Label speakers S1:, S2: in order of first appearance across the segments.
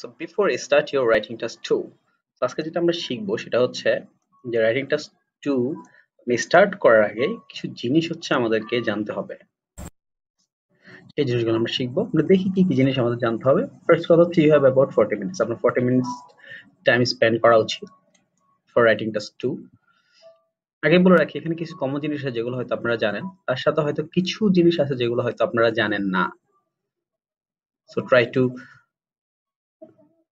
S1: So before start your writing task two আজকে যেটা আমরা শিখব সেটা হচ্ছে যে রাইটিং টাস্ক টু স্টার্ট করার আগে কিছু জিনিস হচ্ছে আমাদেরকে জানতে হবে। সেই জিনিসগুলো আমরা শিখব। আমরা দেখি কি কি জিনিস আমাদের জানতে হবে। ফার্স্ট কথা হচ্ছে you have about forty minutes আপনার ফর্টি মিনিটস টাইম স্পেন্ড করা উচিত ফর রাইটিং টাস্ক টু আগে বলে রাখি, এখানে কিছু কমন জিনিস আছে যেগুলো হয়তো আপনারা জানেন। তার সাথে হয়তো কিছু জিনিস আছে যেগুলো হয়তো আপনারা জানেন না। So try to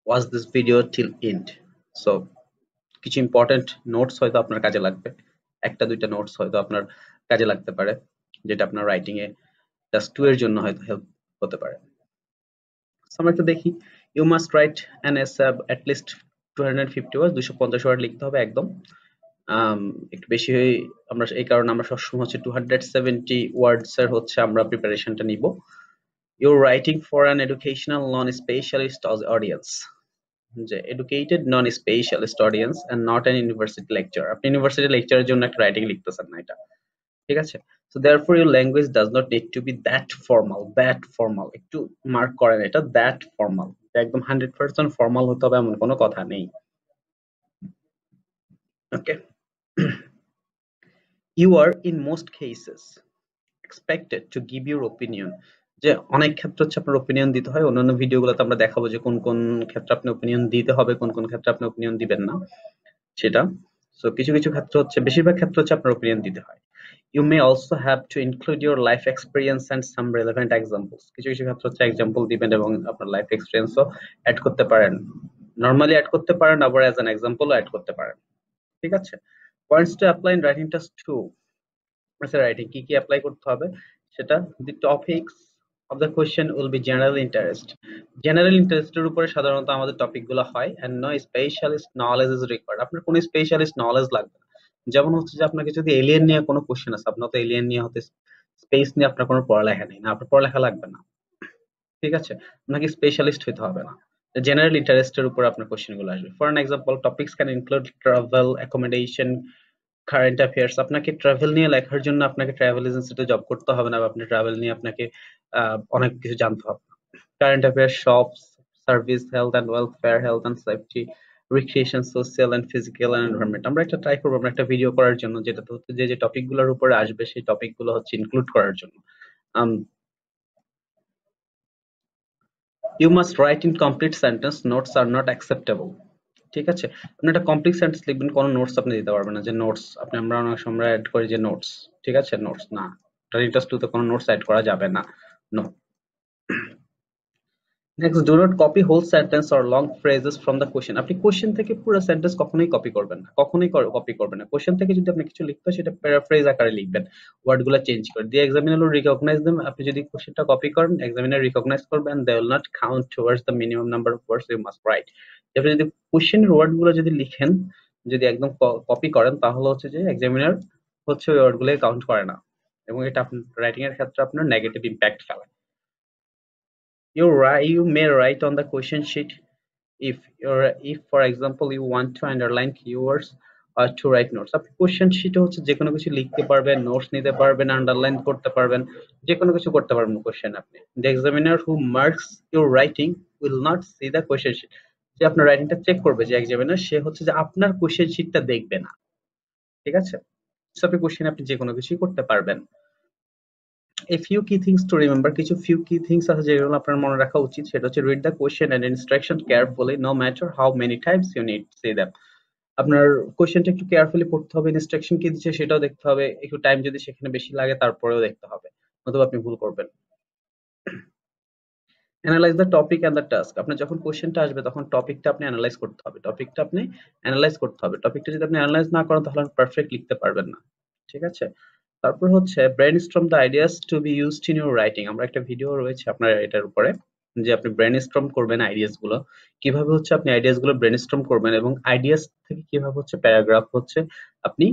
S1: watch this video till end so কিছু ইম্পর্টেন্ট নোটস হয়তো আপনার কাজে লাগবে। একটা, দুইটা নোটস হয়তো আপনার কাজে লাগতে পারে, যেটা আপনার রাইটিং এ জাস্ট টু এর জন্য হয়তো হেল্প হতে পারে। আমরা একটু দেখি। You must write an essay at least two hundred fifty word দুশো পঞ্চাশ ওয়ার্ড লিখতে হবে একদম। একটু বেশি হয়ে আমরা, এই কারণে আমরা সবসময় হচ্ছে টু হান্ড্রেড সেভেন্টি ওয়ার্ডস এর হচ্ছে আমরা প্রিপারেশনটা নিব। Your writing for an educational non specialist audience যে educated non specialist audience and not an university lecture আপনি ইউনিভার্সিটি লেকচারের জন্য একটা রাইটিং লিখতেছেন না এটা। ঠিক আছে? So therefore your language does not need to be that formal that formal একটু মার্ক করেন এটা দ্যাট ফর্মাল একদম হান্ড্রেড পার্সেন্ট ফর্মাল হতে হবে, এমন কোনো কথা নেই। Okay you are in most cases expected to give your opinion যে অনেক ক্ষেত্রে হচ্ছে আপনার ওপিনিয়ন দিতে হয়। অন্যান্য ভিডিওগুলোতে আমরা দেখাবো যে কোন কোন ক্ষেত্রে আপনি ওপিনিয়ন দিতে হবে, কোন কোন ক্ষেত্রে আপনি ওপিনিয়ন দিবেন না। সেটা। সো কিছু কিছু ক্ষেত্রে হচ্ছে, বেশিরভাগ ক্ষেত্রে হচ্ছে আপনার ওপিনিয়ন দিতে হয়। You may also have to include your life experience and some relevant examples কিছু কিছু ক্ষেত্রে হচ্ছে এক্সাম্পল দিবেন এবং আপনার লাইফ এক্সপিরিয়েন্সও অ্যাড করতে পারেন। নর্মালি অ্যাড করতে পারেন, আবার অ্যাজ অ্যান এক্সাম্পলও অ্যাড করতে পারেন। ঠিক আছে? Points to apply in writing task two writing কি কি অ্যাপ্লাই করতে হবে? সেটা the topics of the question will be general interest. General interest এর উপরে সাধারণত আমাদের টপিকগুলো হয়, and no specialist knowledge is required. আপনার কোনো স্পেশালিস্ট নলেজ লাগবে যেমন হচ্ছে যে আপনাকে যদি এলিয়েন নিয়ে কোনো কোশ্চেন আছে, আপনার তো এলিয়েন নিয়ে হতে স্পেস নিয়ে আপনার কোনো পড়ালেখা নেই না, আপনার পড়ালেখা লাগবে না। ঠিক আছে? আপনাকে স্পেশালিস্ট হতে হবে না। জেনারেল ইন্টারেস্টের উপর আপনার কোশ্চেনগুলো আসবে। For an example topics can include travel accommodation current affairs আপনাকে ট্রাভেল নিয়ে লেখার জন্য আপনাকে ট্রাভেল এজেন্সিতে জব করতে হবে না বা আপনি ট্রাভেল নিয়ে আপনাকে অনেক কিছু জানতে হবে। Current affairs shops service health and welfare health and safety recreation social and physical environment আমরা একটা ট্রাই করব, আমরা একটা ভিডিও করার জন্য যেটা হচ্ছে যে যে টপিকগুলোর উপরে আসবে, সেই টপিকগুলো হচ্ছে ইনক্লুড করার জন্য। You must write in complete sentence notes are not acceptable ঠিক আছে? আপনি একটা কমপ্লিট সেন্টেন্স লিখবেন, কোনো নোটস আপনি দিতে পারবেন না, যে নোটস আপনি, আমরা অনেক সময় অ্যাড করি যে নোটস ঠিক আছে? নোটস না। রিটার্স টুতে কোনো নোটস অ্যাড করা যাবে না। No next do not copy whole sentence or long phrases from the question আপনি কোশ্চেন থেকে পুরো সেন্টেন্স কখনোই কপি করবেন না। কখনোই কপি করবেন না। কোশ্চেন থেকে যদি আপনি কিছু লিখতে সেটা প্যারাফ্রেজ আকারে লিখবেন। ওয়ার্ডগুলো চেঞ্জ করে। দিয়ে এক্সামিনার উইল রিকগনাইজ দেম আপনি যদি কোশ্চেনটা কপি করেন এক্সামিনার রিকগনাইজ করবেন they will not count towards the minimum number of words you must write আপনি যদি কোশ্চেনের ওয়ার্ডগুলো যদি লিখেন, যদি একদম কপি করেন, তাহলে হচ্ছে যে এক্সামিনার হচ্ছে ওই ওয়ার্ডগুলো কাউন্ট করে না। এবং এটা রাইটিং এর ক্ষেত্রে আপনার নেগেটিভ ইম্প্যাক্ট ফেলে you write you may write on the question sheet if you're if for example you want to underline keywords or to write notes আপনি কোশ্চেন শিটে হচ্ছে যে কোনো কিছু লিখতে পারবেন নোটস নিতে পারবেন আন্ডারলাইন করতে পারবেন যে কোনো কিছু করতে পারবেন কোশ্চেন আপনি the examiner who marks your writing will not see the question sheet যে আপনার রাইটিংটা চেক করবে যে এক্সামিনার সে হচ্ছে যে আপনার কোশ্চেন শিটটা দেখবে না ঠিক আছে আপনি কোশ্চেন আপনি যে কোনো কিছুই করতে পারবেন few key things to remember, কিছু few key things আছে যেগুলো আপনার মনে রাখা উচিত, সেটা হচ্ছে the question and instruction carefully, no matter how many times you need to see them. আপনার কোশ্চেনটা একটু কেয়ারফুলি পড়তে হবে ইনস্ট্রাকশন কি দিচ্ছে সেটাও দেখতে হবে, একটু টাইম যদি সেখানে বেশি লাগে তারপরেও দেখতে হবে নতুবা আপনি ভুল করবেন। Analyse the topic and the task আপনার যখন কোশ্চেনটা আসবে, তখন টপিকটা আপনি অ্যানালাইজ করতে হবে টপিকটা আপনি অ্যানালাইজ করতে হবে। টপিকটা যদি আপনি অ্যানালাইজ না করেন, তাহলে পারফেক্ট লিখতে পারবেন না, ঠিক আছে? তারপর হচ্ছে brainstorm the ideas to be used in your writing আমরা একটা ভিডিও রয়েছে আপনার এটার উপরে, যে আপনি ব্রেনস্টর্ম করবেন আইডিয়াসগুলো। কীভাবে হচ্ছে আপনি আইডিয়াসগুলো ব্রেনস্টর্ম করবেন এবং আইডিয়াস থেকে কীভাবে হচ্ছে প্যারাগ্রাফ হচ্ছে আপনি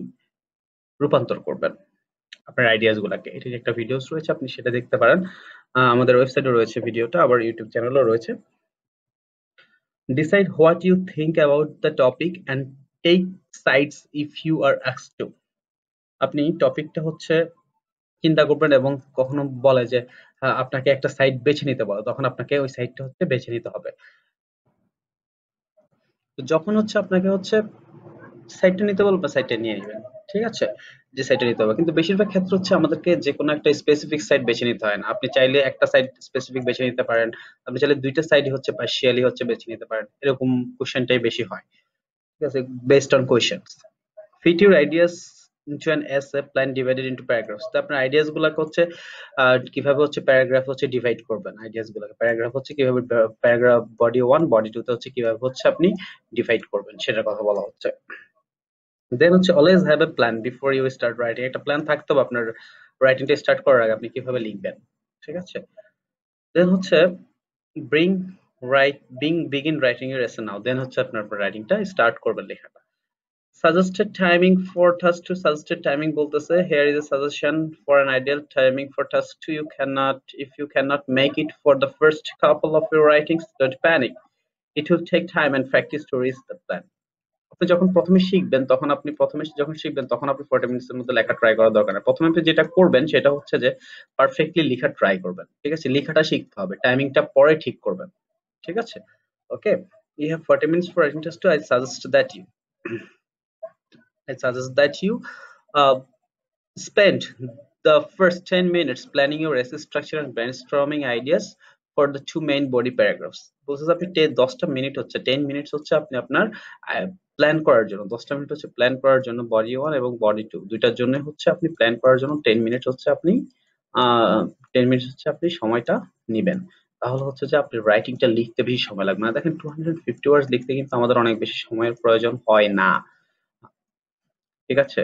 S1: রূপান্তর করবেন আপনার আইডিয়াস গুলাকে। এটির একটা ভিডিওস রয়েছে, আপনি সেটা দেখতে পারেন। আমাদের ওয়েবসাইটে রয়েছে ভিডিওটা আবার ইউটিউব চ্যানেলও রয়েছে। Decide what you think about the topic and take sides if you are asked to আপনি টপিকটা হচ্ছে চিন্তা করবেন এবং কখনো বলে যে আপনাকে একটা সাইট বেছে নিতে বলে। তখন আপনাকে ওই সাইটটা হচ্ছে বেছে নিতে হবে। যখন হচ্ছে আপনাকে হচ্ছে সাইটটা নিতে বলবে সাইটটা নিয়ে নেবেন ঠিক আছে? যে সাইটটা নিতে হবে। কিন্তু বেশিরভাগ ক্ষেত্রে হচ্ছে আমাদেরকে যে কোনো একটা স্পেসিফিক সাইট বেছে নিতে হয় না। আপনি চাইলে একটা সাইট স্পেসিফিক বেছে নিতে পারেন। আপনি চাইলে দুইটা সাইডই হচ্ছে পার্শিয়ালি হচ্ছে বেছে নিতে পারেন। এরকম কোশ্চেনটাই বেশি হয়। ঠিক আছে? Based on questions fit your ideas into an essay plan divided into paragraphs. তো আপনার আইডিয়াস গুলোকে হচ্ছে কীভাবে হচ্ছে প্যারাগ্রাফ হচ্ছে ডিভাইড করবেন? আইডিয়াস গুলোকে। প্যারাগ্রাফ হচ্ছে কীভাবে paragraph body one body two তে হচ্ছে কীভাবে হচ্ছে আপনি ডিভাইড করবেন, সেটার কথা বলা হচ্ছে। দেন হচ্ছে always have a plan before you start writing একটা প্ল্যান থাকতে হবে আপনার রাইটিংটা স্টার্ট করার আগে, আপনি কীভাবে লিখবেন? ঠিক আছে? দেন হচ্ছে bring right being begin writing your essay now দেন হচ্ছে আপনার রাইটিংটা স্টার্ট করবেন লেখাটা। Suggested timing for task 2 suggested timing বলতেছে here is a suggestion for an ideal timing for task 2 you cannot if you cannot make it for the first couple of your writings don't panic it will take time and practice to reach the plan আপনি যখন প্রথমে শিখবেন তখন আপনি প্রথমে যখন শিখবেন তখন আপনি 40 মিনিটের মধ্যে লেখা ট্রাই করা দরকার প্রথমে আপনি যেটা করবেন সেটা হচ্ছে যে পারফেক্টলি লেখা ট্রাই করবেন ঠিক আছে লেখাটা শিখতে হবে টাইমিংটা পরে ঠিক করবেন ঠিক আছে ওকে you have 40 minutes for writing test 2 i suggest that you I suggest that you uh, spend the first 10 minutes planning your essay structure and brainstorming ideas for the two main body paragraphs. বলছে আপনি 10টা minute হচ্ছে 10 minutes হচ্ছে আপনি আপনার plan করার জন্য। 10টা মিনিট হচ্ছে প্ল্যান করার জন্য বডি 1 এবং বডি 2 দুইটার জন্য হচ্ছে আপনি প্ল্যান করার জন্য 10 মিনিট হচ্ছে আপনি 10 মিনিট হচ্ছে আপনি সময়টা নেবেন। তাহলে হচ্ছে যে আপনি রাইটিংটা লিখতে বেশি সময় লাগবে। না দেখেন 250 ওয়ার্ডস লিখতে কিন্তু আমাদের অনেক বেশি সময়ের প্রয়োজন হয় না। ঠিক আছে?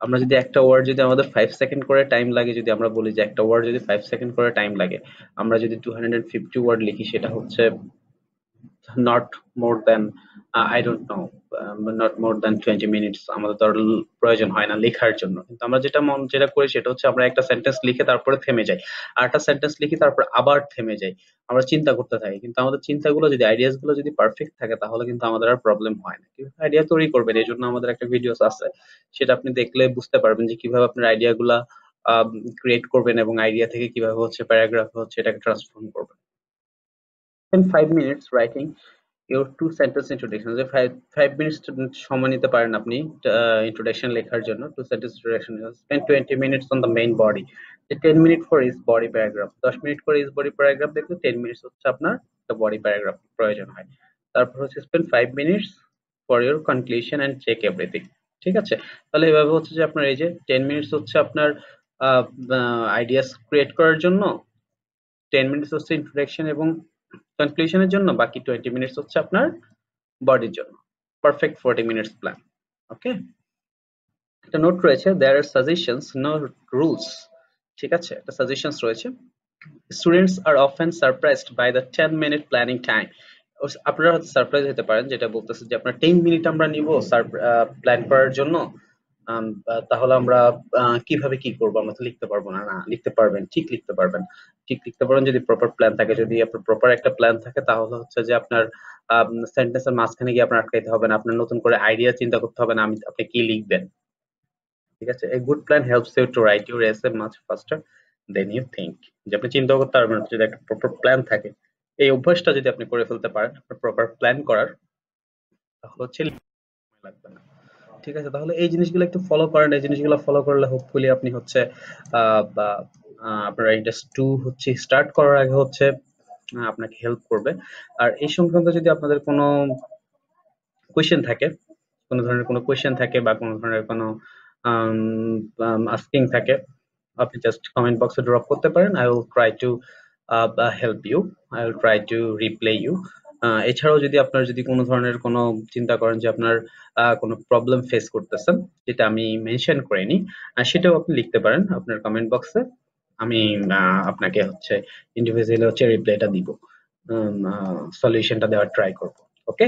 S1: আমরা যদি একটা ওয়ার্ড যদি আমাদের ফাইভ সেকেন্ড করে টাইম লাগে, যদি আমরা বলি যে একটা ওয়ার্ড যদি ফাইভ সেকেন্ড করে টাইম লাগে, আমরা যদি টু হান্ড্রেড ফিফটি ওয়ার্ড লিখি, সেটা হচ্ছে not more than I don't know not more than twenty minutes আমাদের তো প্রয়োজন হয় না লেখার জন্য। কিন্তু আমরা যেটা মন, যেটা করি সেটা হচ্ছে আমরা একটা সেন্টেন্স লিখে তারপরে থেমে যাই। আর একটা সেন্টেন্স লিখি তারপর আবার থেমে যাই। আমরা চিন্তা করতে থাকি। কিন্তু আমাদের চিন্তাগুলো যদি আইডিয়াসগুলো যদি পারফেক্ট থাকে, তাহলে কিন্তু আমাদের আর প্রবলেম হয় না। কীভাবে আইডিয়া তৈরি করবেন, এই জন্য আমাদের একটা ভিডিওস আছে। সেটা আপনি দেখলে বুঝতে পারবেন যে কীভাবে আপনার আইডিয়া গুলা ক্রিয়েট করবেন এবং আইডিয়া থেকে কীভাবে হচ্ছে প্যারাগ্রাফ হচ্ছে এটাকে ট্রান্সফর্ম করবেন। In 5 minutes writing your two sentence introduction যে 5 5 মিনিট সময় নিতে পারেন আপনি ইন্ট্রোডাকশন লেখার জন্য two sentence introduction spend 20 minutes on the main body যে 10 minute for each body paragraph 10 minute করে ইজ বডি প্যারাগ্রাফ দেখলে 10 মিনিটস হচ্ছে আপনার একটা বডি প্যারাগ্রাফ প্রয়োজন হয়। তারপর হচ্ছে spend 5 minutes for your conclusion and check everything ঠিক আছে? তাহলে এভাবে হচ্ছে যে আপনার এই যে 10 মিনিটস হচ্ছে আপনার আইডিয়াস ক্রিয়েট করার জন্য 10 মিনিটস হচ্ছে ইন্ট্রোডাকশন এবং কনক্লুশনের জন্য বাকি 20 মিনিটস হচ্ছে আপনার বডির জন্য। পারফেক্ট 40 মিনিটস প্ল্যান ওকে একটা নোট রয়েছে there are suggestions no rules ঠিক আছে? একটা সাজেশনস রয়েছে। Students are often surprised by the 10 minute planning time আপনারা হয়তো সারপ্রাইজ হতে পারেন, যেটা বলতেছে যে আপনার 10 মিনিট আমরা নিব প্ল্যান করার জন্য। তাহলে আমরা কীভাবে কি করব? আমরা তো লিখতে পারব না। না, লিখতে পারবেন, ঠিক লিখতে পারবেন। ঠিক লিখতে পারবেন যদি প্রপার প্ল্যান থাকে। যদি আপনার প্রপার একটা প্ল্যান থাকে, তাহলে হচ্ছে যে আপনার সেন্টেন্সের মাঝখানে গিয়ে আপনার আটকাইতে হবে না। আপনার নতুন করে আইডিয়া চিন্তা করতে হবে না, আমি আপনি কি লিখবেন। ঠিক আছে? A good plan helps you to write your essay much faster than you think যে আপনি চিন্তা করতে পারবেন, যদি একটা প্রপার প্ল্যান থাকে। এই অভ্যাসটা যদি আপনি করে ফেলতে পারেন প্রপার প্ল্যান করার, তাহলে হচ্ছে লাগবে না। ঠিক আছে? তাহলে এই জিনিসগুলো একটু ফলো করেন। এই জিনিসগুলো ফলো করলে হোপফুলি আপনি হচ্ছে আপনার ইন্ডাস্ট টু হচ্ছে স্টার্ট করার আগে হচ্ছে আপনাকে হেল্প করবে। আর এই সংক্রান্ত যদি আপনাদের কোনো কোয়েশ্চেন থাকে, কোনো ধরনের কোনো কোয়েশ্চেন থাকে বা কোনো ধরনের কোনো আস্কিং থাকে, আপনি জাস্ট কমেন্ট বক্সে ড্রপ করতে পারেন। I will try to help you I will try to reply you এছাড়াও যদি আপনার যদি কোনো ধরনের কোনো চিন্তা করেন যে আপনার কোনো প্রবলেম ফেস করতেছেন, যেটা আমি মেনশন করিনি সেটাও আপনি লিখতে পারেন আপনার কমেন্ট বক্সে আমি আপনাকে হচ্ছে ইন্ডিভিজুয়ালি হচ্ছে রিপ্লাইটা দিব। সলিউশনটা দেওয়ার ট্রাই করব। ওকে